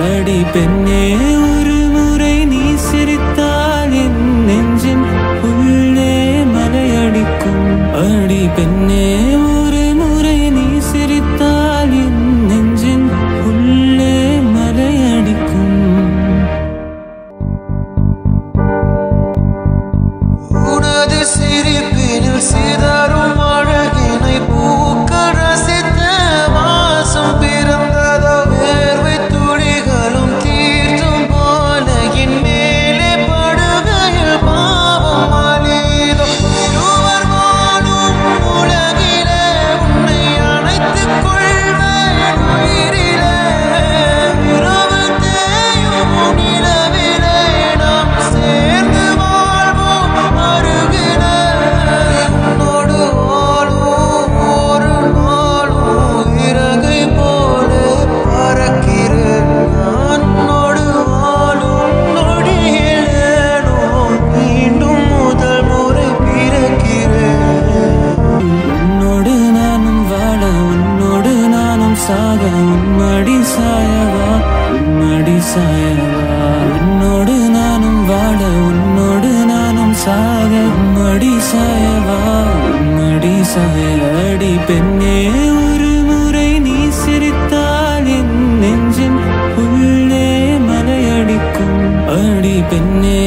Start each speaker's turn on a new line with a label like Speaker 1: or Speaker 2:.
Speaker 1: அடி பெண்ணே.
Speaker 2: சாக உன்னடி சாயவா? உன்னடி
Speaker 1: சாயவா? உன்னோடு நானும் வாட உன்னோடு நானும் சாக. உன்னடி சாயவா? உன்னடி சாயடி பெண்ணே ஒரு முறை நீ சிரித்தால் என் நெஞ்சின் உள்ளே மலையடிக்கும் அடி பெண்ணே